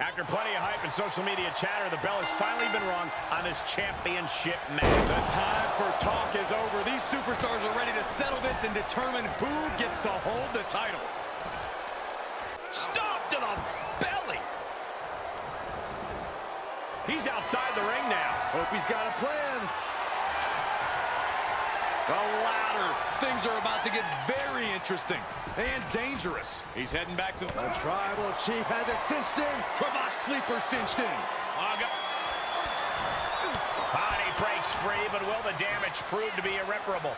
After plenty of hype and social media chatter, the bell has finally been rung on this championship match. The time for talk is over. These superstars are ready to settle this and determine who gets to hold the title. Stop to the belly. He's outside the ring now. Hope he's got a plan. The ladder. Things are about to get very interesting and dangerous. He's heading back to... The tribal chief has it cinched in. Cravat sleeper cinched in. Body breaks free, but will the damage prove to be irreparable?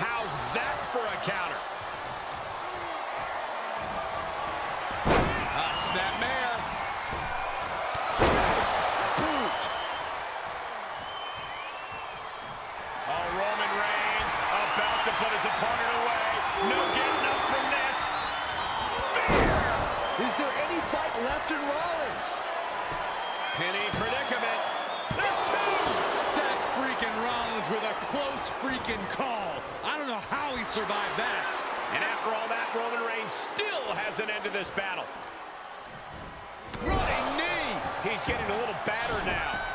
How's that for a counter? A snapmare. Boot. His opponent away. No getting up from this. Spear! Is there any fight left in Rollins? Penny predicament. There's two! Seth freaking Rollins with a close freaking call. I don't know how he survived that. And after all that, Roman Reigns still has an end to this battle. Running knee. He's getting a little battered now.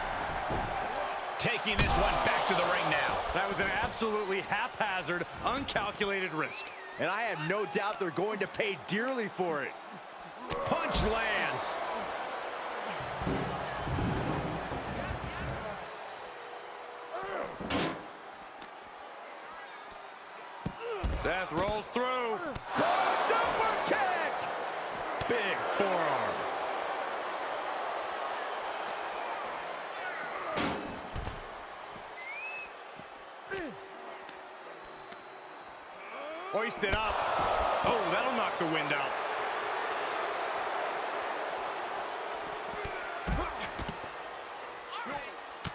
Taking this one back to the ring now. That was an absolutely haphazard, uncalculated risk. And I have no doubt they're going to pay dearly for it. Punch lands. Seth rolls through. Oh, Super kick! Big forearm. Hoisted up. Oh, that'll knock the wind out.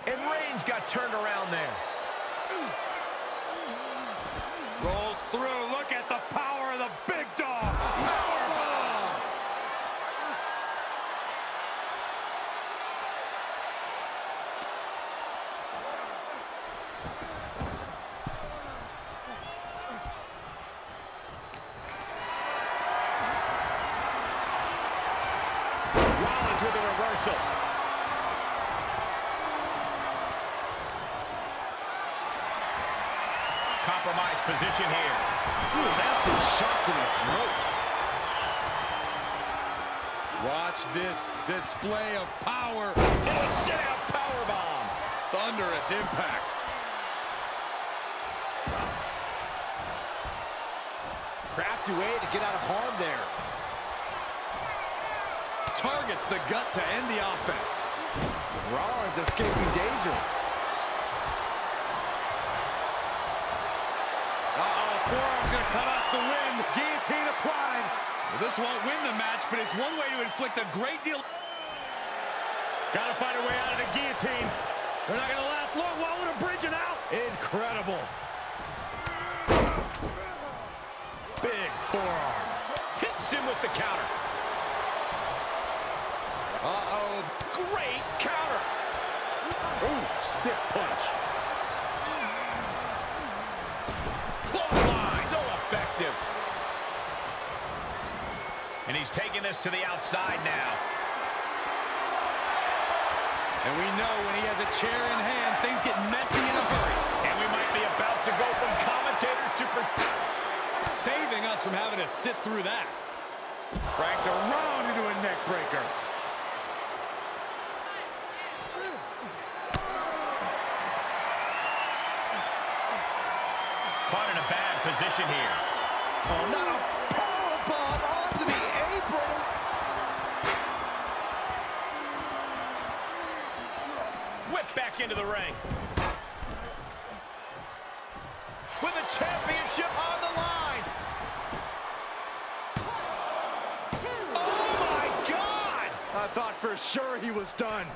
And Reigns got turned around there. Rolls through. Look at the power of the big dog. Powerbomb. Rollins with a reversal. Compromised position here. Ooh, nasty shot to the throat. Watch this display of power. And a set-up powerbomb. Thunderous impact. Crafty way to get out of harm there. Targets the gut to end the offense. Rollins escaping danger. Uh-oh, forearm gonna cut off the wind. Guillotine applied. Well, this won't win the match, but it's one way to inflict a great deal. Gotta find a way out of the guillotine. They're not gonna last long. Why would a bridge it out? Incredible. Big forearm. Hits him with the counter. Uh-oh. Great counter. Ooh, stiff punch. Clothesline. So effective. And he's taking this to the outside now. And we know when he has a chair in hand, things get messy in a hurry. And we might be about to go from commentators to... Saving us from having to sit through that. Cranked around into a neck breaker. Position here. Oh, not a powerbomb onto the apron. Whip back into the ring. With the championship on the line. Oh, my God! I thought for sure he was done.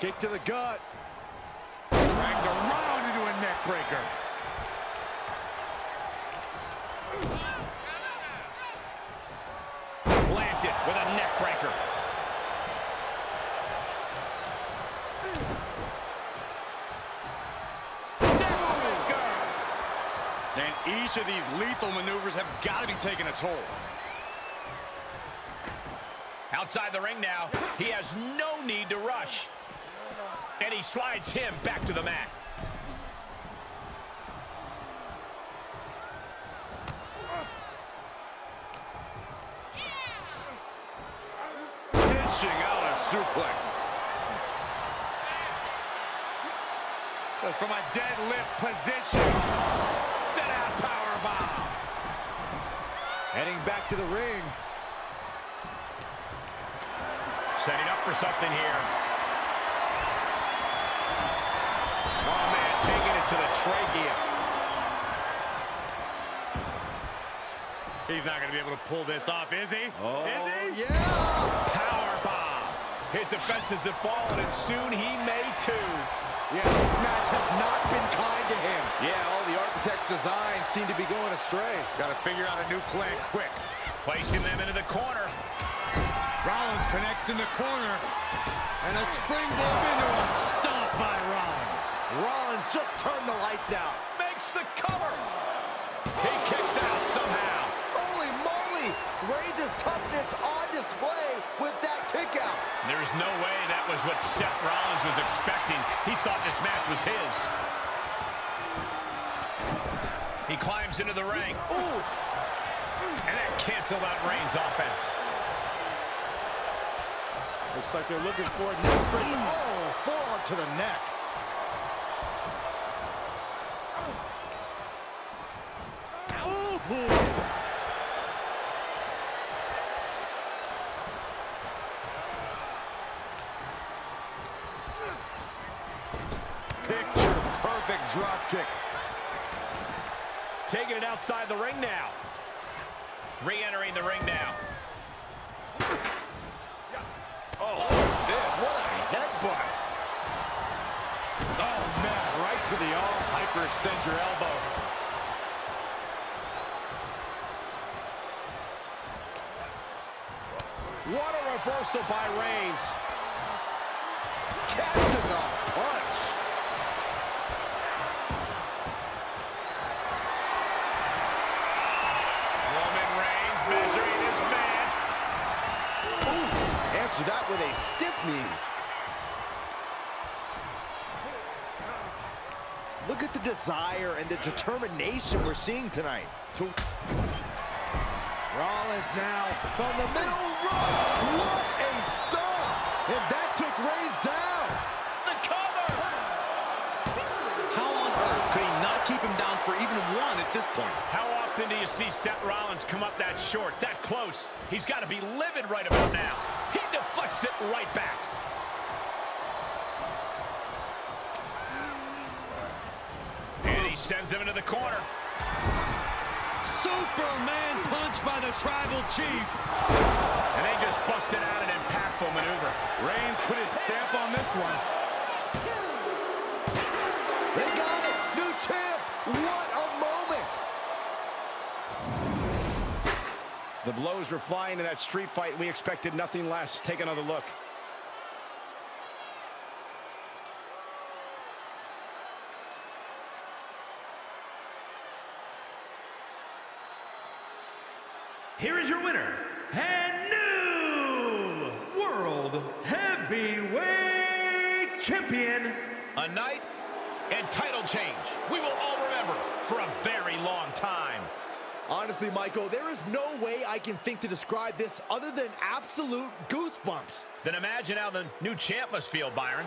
Kick to the gut. Dragged around into a neck breaker. Planted with a neck breaker. And each of these lethal maneuvers have got to be taking a toll. Outside the ring now, he has no need to rush. He slides him back to the mat. Dishing out a suplex. Just from a deadlift position. Set out power bomb. Heading back to the ring. Setting up for something here. Trachea. He's not going to be able to pull this off, is he? Oh, is he? yeah. Power bomb. His defenses have fallen, and soon he may too. Yeah, this match has not been kind to him. Yeah, all the architect's designs seem to be going astray. Got to figure out a new plan quick. Placing them into the corner. Rollins connects in the corner. And a springboard into a stomp by Rollins. Rollins just turned the lights out. Makes the cover. He kicks out somehow. Holy moly! Reigns' toughness on display with that kick out. There's no way that was what Seth Rollins was expecting. He thought this match was his. He climbs into the ring. Ooh! And that canceled out Reigns' offense. Looks like they're looking for a neck breaker. Oh, forearm to the neck. Ooh! Picture perfect drop kick. Taking it outside the ring now. Re-entering the ring now. Oh, this, what a headbutt. Oh, man, right to the arm. Hyperextend your elbow. What a reversal by Reigns. Catches a punch. Roman Reigns measuring his man. Ooh! Answer that with a stiff knee. Look at the desire and the determination we're seeing tonight. To Rollins now from the middle run. What a stomp! And that took Reigns down. The cover! How on earth could he not keep him down for even one at this point? How often do you see Seth Rollins come up that short, that close? He's got to be livid right about now. He deflects it right back. And he sends him into the corner. Superman punch by the Tribal Chief. And they just busted out an impactful maneuver. Reigns put his stamp on this one. They got it. New champ. What a moment. The blows were flying in that street fight. We expected nothing less. Take another look. Here is your winner, and new World Heavyweight Champion, A night and title change. We will all remember for a very long time. Honestly, Michael, there is no way I can think to describe this other than absolute goosebumps. Then imagine how the new champ must feel, Byron.